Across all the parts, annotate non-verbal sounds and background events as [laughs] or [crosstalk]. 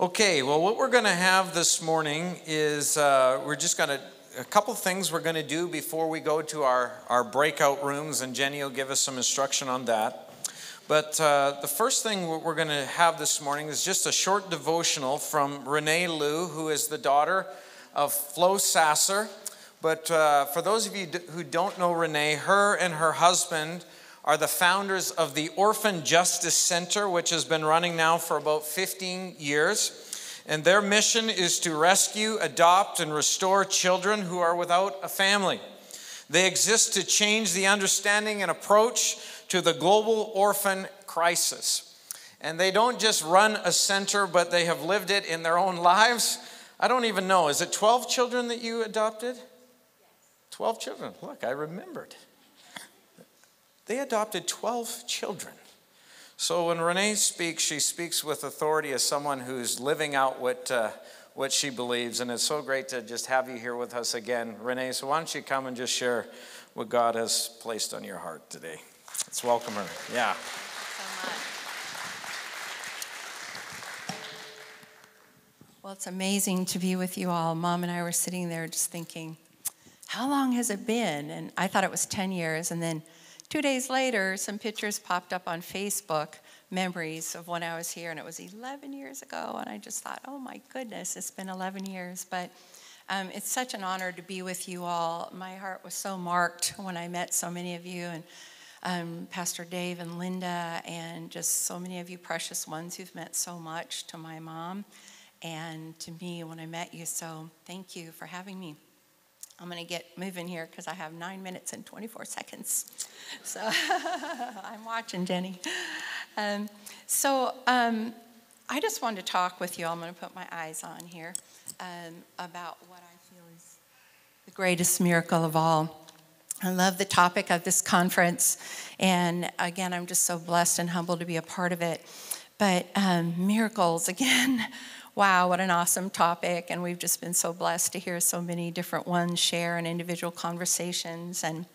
Okay, well, what we're going to have this morning is uh, we're just going to, a couple things we're going to do before we go to our, our breakout rooms, and Jenny will give us some instruction on that. But uh, the first thing we're going to have this morning is just a short devotional from Renee Loux, who is the daughter of Flo Sasser. But uh, for those of you who don't know Renee, her and her husband are the founders of the Orphan Justice Center, which has been running now for about 15 years. And their mission is to rescue, adopt, and restore children who are without a family. They exist to change the understanding and approach to the global orphan crisis. And they don't just run a center, but they have lived it in their own lives. I don't even know. Is it 12 children that you adopted? 12 children. Look, I remembered. They adopted 12 children. So when Renee speaks, she speaks with authority as someone who's living out what, uh, what she believes. And it's so great to just have you here with us again. Renee, so why don't you come and just share what God has placed on your heart today? Let's welcome her. Yeah. Well, it's amazing to be with you all. Mom and I were sitting there just thinking, how long has it been? And I thought it was 10 years. And then Two days later, some pictures popped up on Facebook, memories of when I was here, and it was 11 years ago. And I just thought, oh my goodness, it's been 11 years. But um, it's such an honor to be with you all. My heart was so marked when I met so many of you, and um, Pastor Dave and Linda, and just so many of you precious ones who've meant so much to my mom and to me when I met you. So thank you for having me. I'm going to get moving here because I have nine minutes and 24 seconds. So [laughs] I'm watching, Jenny. Um, so um, I just wanted to talk with you. I'm going to put my eyes on here um, about what I feel is the greatest miracle of all. I love the topic of this conference. And again, I'm just so blessed and humbled to be a part of it. But um, miracles, [laughs] again, wow, what an awesome topic. And we've just been so blessed to hear so many different ones share and individual conversations. And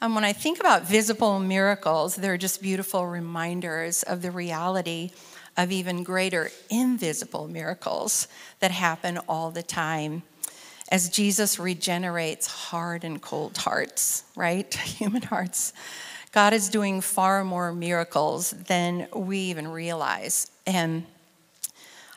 um, when I think about visible miracles, they're just beautiful reminders of the reality of even greater invisible miracles that happen all the time as Jesus regenerates hard and cold hearts, right? [laughs] Human hearts. God is doing far more miracles than we even realize. And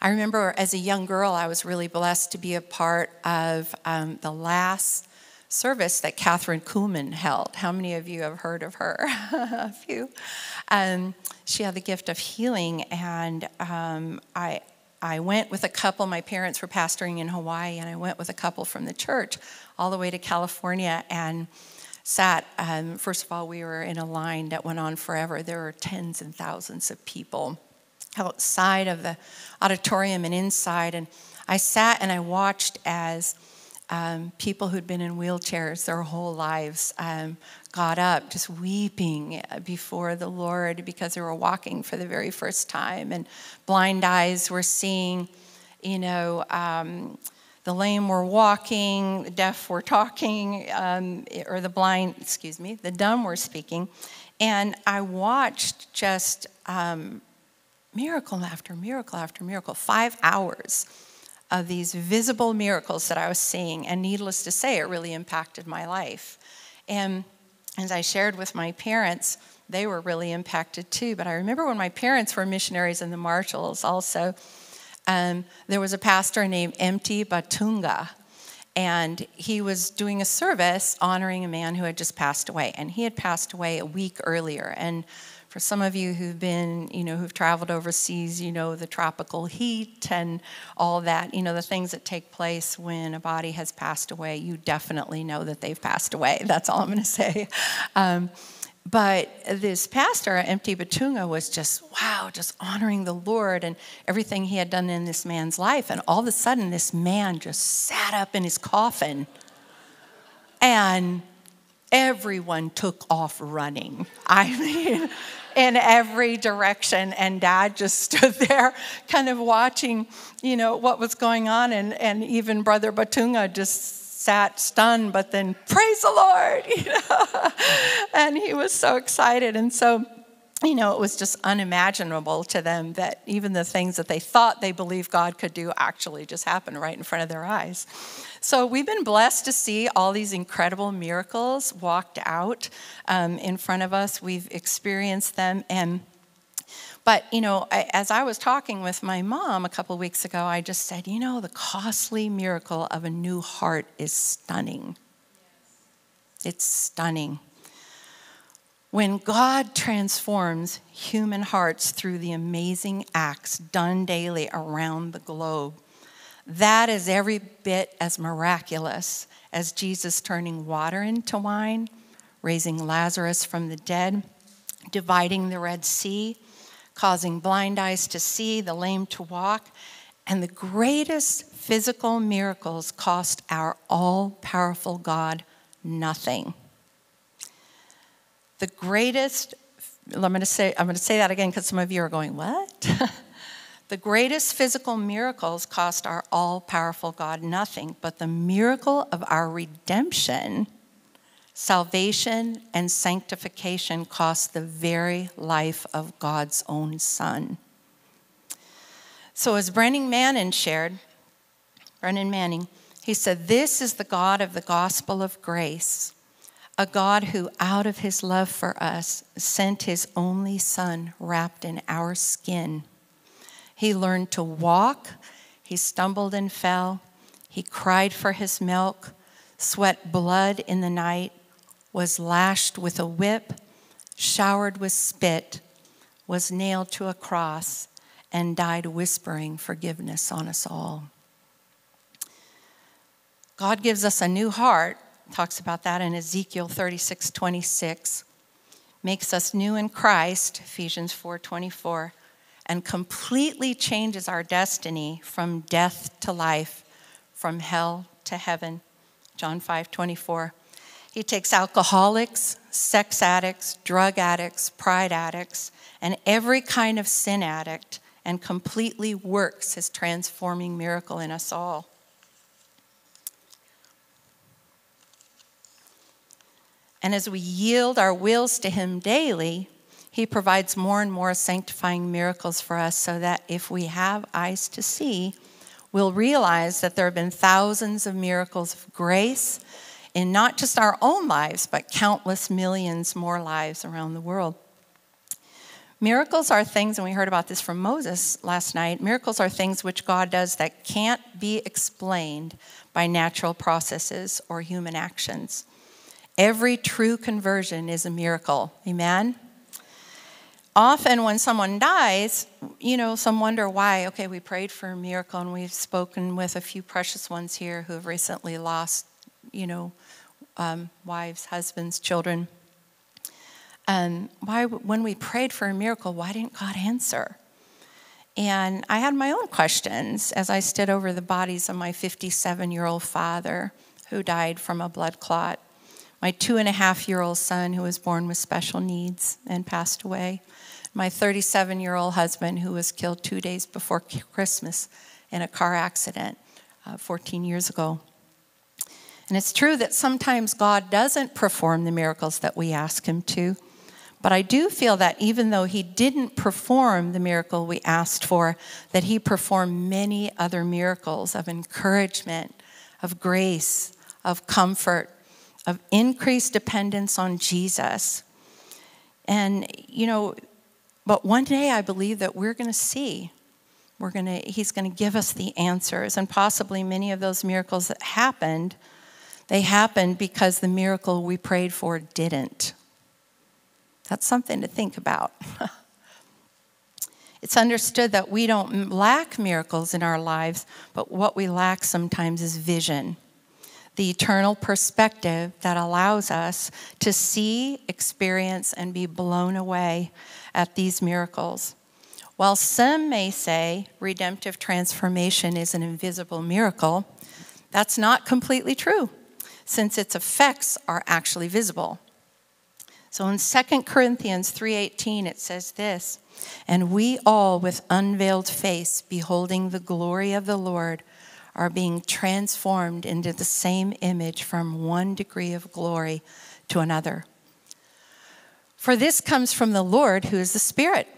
I remember as a young girl, I was really blessed to be a part of um, the last service that Kathryn Kuhlman held. How many of you have heard of her? [laughs] a few. Um, she had the gift of healing, and um, I, I went with a couple. My parents were pastoring in Hawaii, and I went with a couple from the church all the way to California and sat. Um, first of all, we were in a line that went on forever. There were tens and thousands of people outside of the auditorium and inside. And I sat and I watched as um, people who'd been in wheelchairs their whole lives um, got up just weeping before the Lord because they were walking for the very first time. And blind eyes were seeing, you know, um, the lame were walking, the deaf were talking, um, or the blind, excuse me, the dumb were speaking. And I watched just um, miracle after miracle after miracle, five hours of these visible miracles that I was seeing. And needless to say, it really impacted my life. And as I shared with my parents, they were really impacted too. But I remember when my parents were missionaries in the Marshalls, also, um, there was a pastor named Empty Batunga. And he was doing a service honoring a man who had just passed away. And he had passed away a week earlier. And for some of you who've been, you know, who've traveled overseas, you know, the tropical heat and all that, you know, the things that take place when a body has passed away, you definitely know that they've passed away. [laughs] That's all I'm going to say. Um, but this pastor, at Empty Batunga, was just, wow, just honoring the Lord and everything he had done in this man's life. And all of a sudden, this man just sat up in his coffin and everyone took off running. I [laughs] mean, in every direction. And dad just [laughs] stood there kind of watching, you know, what was going on. And, and even Brother Batunga just sat stunned, but then praise the Lord, [laughs] you know. and he was so excited. And so you know, it was just unimaginable to them that even the things that they thought they believed God could do actually just happened right in front of their eyes. So we've been blessed to see all these incredible miracles walked out um, in front of us. We've experienced them and but, you know, as I was talking with my mom a couple weeks ago, I just said, you know, the costly miracle of a new heart is stunning. It's stunning. When God transforms human hearts through the amazing acts done daily around the globe, that is every bit as miraculous as Jesus turning water into wine, raising Lazarus from the dead, dividing the Red Sea, causing blind eyes to see, the lame to walk. And the greatest physical miracles cost our all powerful God nothing the greatest, I'm going to say, I'm going to say that again because some of you are going, what? [laughs] the greatest physical miracles cost our all powerful God nothing, but the miracle of our redemption, salvation, and sanctification cost the very life of God's own Son. So, as Brennan Manning shared, Brennan Manning, he said, This is the God of the gospel of grace a God who, out of his love for us, sent his only Son wrapped in our skin. He learned to walk, he stumbled and fell, he cried for his milk, sweat blood in the night, was lashed with a whip, showered with spit, was nailed to a cross, and died whispering forgiveness on us all. God gives us a new heart talks about that in Ezekiel 36 26. Makes us new in Christ, Ephesians 4 24, and completely changes our destiny from death to life, from hell to heaven, John 5 24. He takes alcoholics, sex addicts, drug addicts, pride addicts, and every kind of sin addict and completely works his transforming miracle in us all. And as we yield our wills to Him daily, He provides more and more sanctifying miracles for us so that if we have eyes to see, we'll realize that there have been thousands of miracles of grace in not just our own lives, but countless millions more lives around the world. Miracles are things, and we heard about this from Moses last night. Miracles are things which God does that can't be explained by natural processes or human actions. Every true conversion is a miracle. Amen? Often, when someone dies, you know, some wonder why. Okay, we prayed for a miracle, and we've spoken with a few precious ones here who have recently lost, you know, um, wives, husbands, children. And why, when we prayed for a miracle, why didn't God answer? And I had my own questions as I stood over the bodies of my 57 year old father who died from a blood clot my two and a half year old son who was born with special needs and passed away, my 37 year old husband who was killed two days before Christmas in a car accident uh, 14 years ago. And it's true that sometimes God doesn't perform the miracles that we ask Him to. But I do feel that even though He didn't perform the miracle we asked for, that He performed many other miracles of encouragement, of grace, of comfort, of increased dependence on Jesus. And, you know, but one day I believe that we're going to see. We're going to, he's going to give us the answers. And possibly many of those miracles that happened, they happened because the miracle we prayed for didn't. That's something to think about. [laughs] it's understood that we don't lack miracles in our lives, but what we lack sometimes is vision the eternal perspective that allows us to see, experience, and be blown away at these miracles. While some may say redemptive transformation is an invisible miracle, that's not completely true, since its effects are actually visible. So in 2 Corinthians 3:18 it says this, and we all with unveiled face beholding the glory of the Lord are being transformed into the same image from one degree of glory to another. For this comes from the Lord who is the Spirit.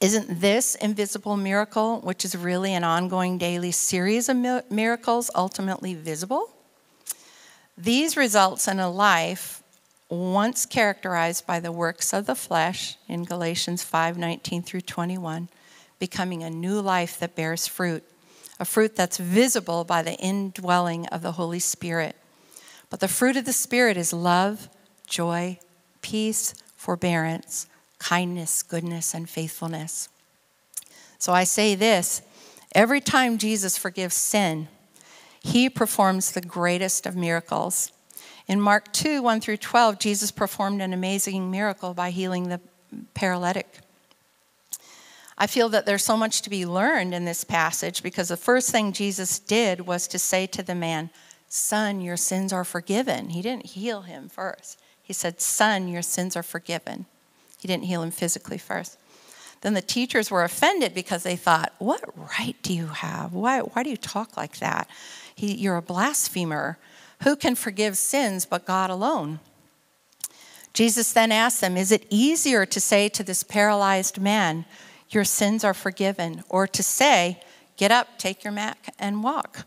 Isn't this invisible miracle, which is really an ongoing daily series of miracles, ultimately visible? These results in a life once characterized by the works of the flesh in Galatians 5:19 through 21, becoming a new life that bears fruit, a fruit that's visible by the indwelling of the Holy Spirit. But the fruit of the Spirit is love, joy, peace, forbearance, kindness, goodness, and faithfulness. So I say this every time Jesus forgives sin, he performs the greatest of miracles. In Mark 2 1 through 12, Jesus performed an amazing miracle by healing the paralytic. I feel that there's so much to be learned in this passage because the first thing Jesus did was to say to the man, Son, your sins are forgiven. He didn't heal him first. He said, Son, your sins are forgiven. He didn't heal him physically first. Then the teachers were offended because they thought, What right do you have? Why, why do you talk like that? He, you're a blasphemer. Who can forgive sins but God alone? Jesus then asked them, Is it easier to say to this paralyzed man, Your sins are forgiven, or to say, Get up, take your mat, and walk?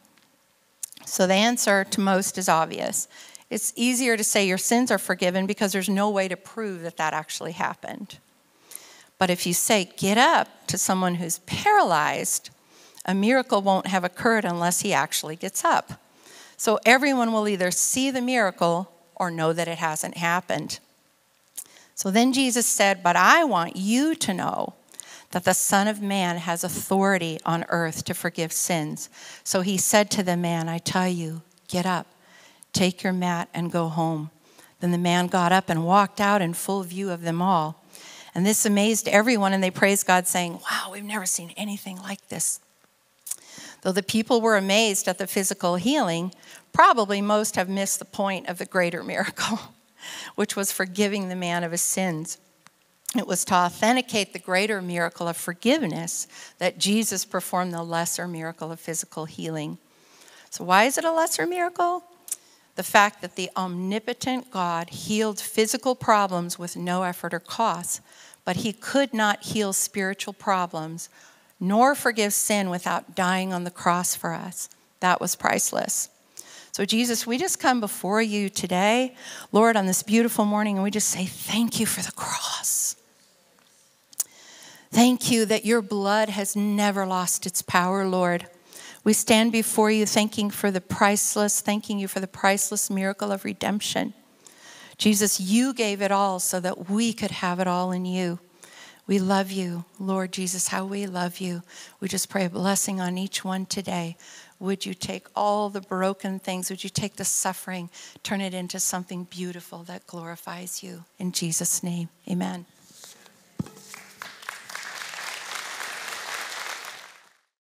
So the answer to most is obvious. It's easier to say your sins are forgiven because there's no way to prove that that actually happened. But if you say, Get up to someone who's paralyzed, a miracle won't have occurred unless he actually gets up. So everyone will either see the miracle or know that it hasn't happened. So then Jesus said, But I want you to know that the Son of Man has authority on earth to forgive sins. So he said to the man, I tell you, get up, take your mat, and go home. Then the man got up and walked out in full view of them all. And this amazed everyone, and they praised God, saying, Wow, we've never seen anything like this. Though the people were amazed at the physical healing, probably most have missed the point of the greater miracle, [laughs] which was forgiving the man of his sins. It was to authenticate the greater miracle of forgiveness that Jesus performed the lesser miracle of physical healing. So, why is it a lesser miracle? The fact that the omnipotent God healed physical problems with no effort or cost, but he could not heal spiritual problems nor forgive sin without dying on the cross for us. That was priceless. So, Jesus, we just come before you today, Lord, on this beautiful morning, and we just say, Thank you for the cross. Thank you that your blood has never lost its power, Lord. We stand before you thanking for the priceless, thanking you for the priceless miracle of redemption. Jesus, you gave it all so that we could have it all in you. We love you, Lord Jesus, how we love you. We just pray a blessing on each one today. Would you take all the broken things, would you take the suffering, turn it into something beautiful that glorifies you? In Jesus' name, amen.